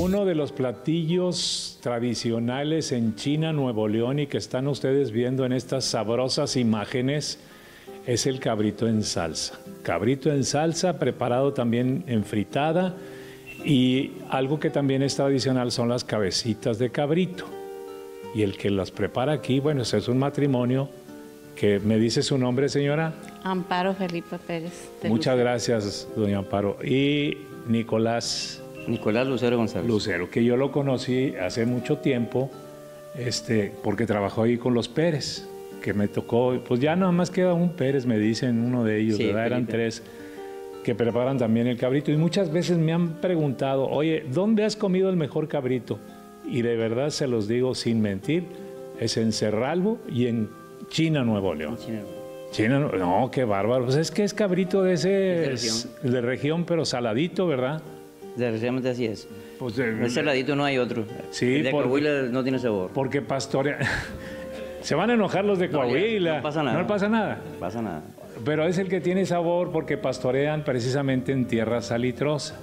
Uno de los platillos tradicionales en China, Nuevo León y que están ustedes viendo en estas sabrosas imágenes es el cabrito en salsa. Cabrito en salsa preparado también en fritada y algo que también es tradicional son las cabecitas de cabrito. Y el que las prepara aquí, bueno, ese es un matrimonio que me dice su nombre, señora. Amparo Felipe Pérez. Muchas gracias, doña Amparo. Y Nicolás. Nicolás Lucero González. Lucero, que yo lo conocí hace mucho tiempo, este, porque trabajó ahí con los Pérez, que me tocó, pues ya nada más queda un Pérez, me dicen uno de ellos, ¿verdad? Eran tres que preparan también el cabrito. Y muchas veces me han preguntado, oye, ¿dónde has comido el mejor cabrito? Y de verdad se los digo sin mentir, es en Cerralbo y en China, Nuevo León. China, China, no, qué bárbaro. Pues es que es cabrito de ese, de región, de región pero saladito, ¿verdad? Desgraciadamente así es. Pues el saladito no hay otro. Sí, el de Coahuila no tiene sabor. Porque pastorea. Se van a enojar los de Coahuila. No, pasa nada. No pasa nada. No pasa nada. Pero es el que tiene sabor porque pastorean precisamente en tierra salitrosa.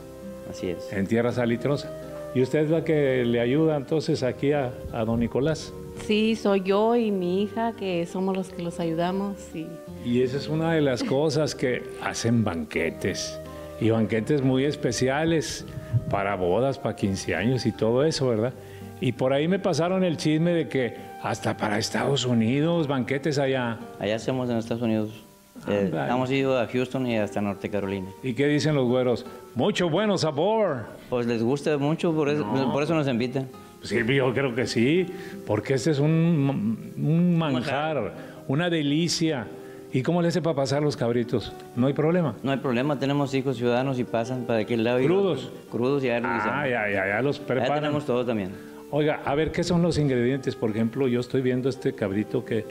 Así es. En tierra salitrosa. Y usted es la que le ayuda entonces aquí a, a don Nicolás. Sí, soy yo y mi hija que somos los que los ayudamos. Y... y esa es una de las cosas que hacen banquetes. Y banquetes muy especiales para bodas, para 15 años y todo eso, ¿verdad? Y por ahí me pasaron el chisme de que hasta para Estados Unidos, banquetes allá. Allá hacemos en Estados Unidos. Eh, hemos ido a Houston y hasta Norte Carolina. ¿Y qué dicen los güeros? Mucho bueno sabor. Pues les gusta mucho, por eso, por eso nos invitan. Sí, yo creo que sí, porque este es un, un manjar, una delicia. ¿Y cómo le hace para pasar los cabritos? ¿No hay problema? No hay problema, tenemos hijos ciudadanos y pasan para aquel lado. ¿Crudos? crudos y ya Ah, ya, ya, ya los preparan. Ya tenemos todo también. Oiga, a ver, ¿qué son los ingredientes? Por ejemplo, yo estoy viendo este cabrito que,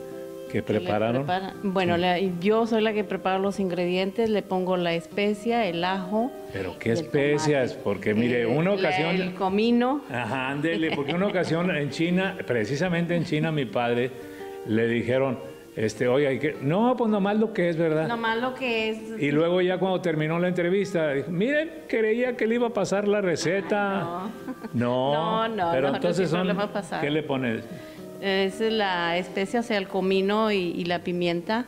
que prepararon. Bueno, yo soy la que preparo los ingredientes, le pongo la especia, el ajo. ¿Pero qué especias? Porque mire, una ocasión... El comino. Ajá, ándele, porque una ocasión en China, precisamente en China, mi padre, le dijeron este, oye, hay que... No, pues nomás lo que es, ¿verdad? Nomás lo que es. Y luego ya cuando terminó la entrevista, dijo, miren, creía que le iba a pasar la receta. no. No, no, Pero no, entonces no le va a pasar. ¿qué le pones? Es la especia, o sea, el comino y, la pimienta,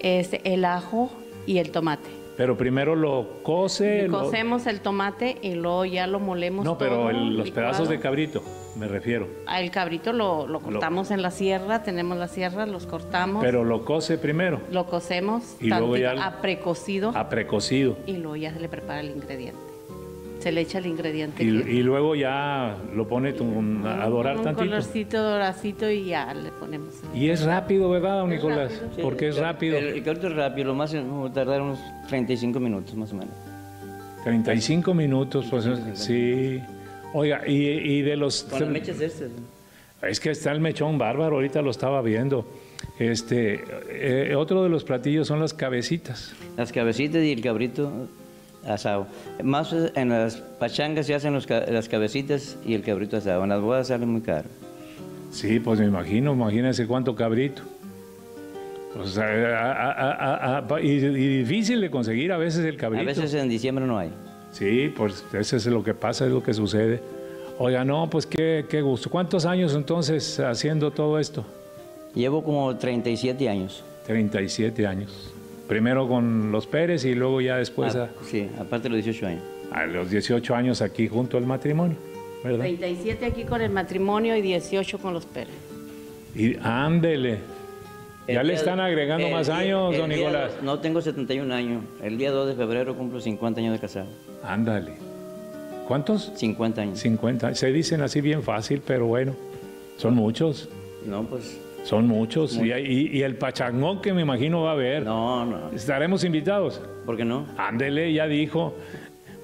es el ajo y el tomate. Pero primero lo cose. Cocemos el tomate y luego ya lo molemos. No, pero los pedazos de cabrito, me refiero. El cabrito lo, lo cortamos en la sierra, tenemos la sierra, los cortamos. Pero lo cose primero. Lo cocemos y luego ya a precocido. A precocido. Y luego ya se le prepara el ingrediente. Se le echa el ingrediente. Y, y luego ya lo pone a dorar un tantito. Un colorcito doracito y ya le ponemos. Y es rápido, ¿verdad, don Nicolás? Porque es rápido. El, el es rápido, lo más tardar unos 35 minutos más o menos. 35 minutos, pues sí. Oiga, y, y de los... Con mechas este. Es que está el mechón bárbaro, ahorita lo estaba viendo. Este, eh, otro de los platillos son las cabecitas. Las cabecitas y el cabrito asado. Más en las pachangas se hacen las cabecitas y el cabrito asado. En las bodas sale muy caro. Sí, pues me imagino, imagínense cuánto cabrito. O sea, y, difícil de conseguir a veces el cabrito. A veces en diciembre no hay. Sí, pues eso es lo que pasa, es lo que sucede. Oiga, no, pues qué, qué gusto. ¿Cuántos años entonces haciendo todo esto? Llevo como 37 años. 37 años. Primero con los Pérez y luego ya después... Ah, sí, aparte de los 18 años. A los 18 años aquí junto al matrimonio, ¿verdad? 37 aquí con el matrimonio y 18 con los Pérez. Y ándele. ¿Ya le están agregando más años, don Nicolás? no, tengo 71 años. El día 2 de febrero cumplo 50 años de casado. Ándale. ¿Cuántos? 50 años. 50. Se dicen así bien fácil, pero bueno, son muchos. No, pues son muchos. Y, el pachangón que me imagino va a haber. No, no. ¿Estaremos invitados? ¿Por qué no? Ándele, ya dijo.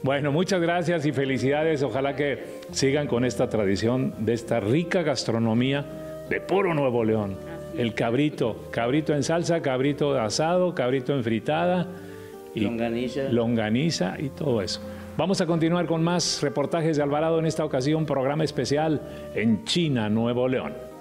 Bueno, muchas gracias y felicidades. Ojalá que sigan con esta tradición de esta rica gastronomía de puro Nuevo León. El cabrito, cabrito en salsa, cabrito asado, cabrito en fritada. Y longaniza. Longaniza y todo eso. Vamos a continuar con más reportajes de Alvarado en esta ocasión, programa especial en China, Nuevo León.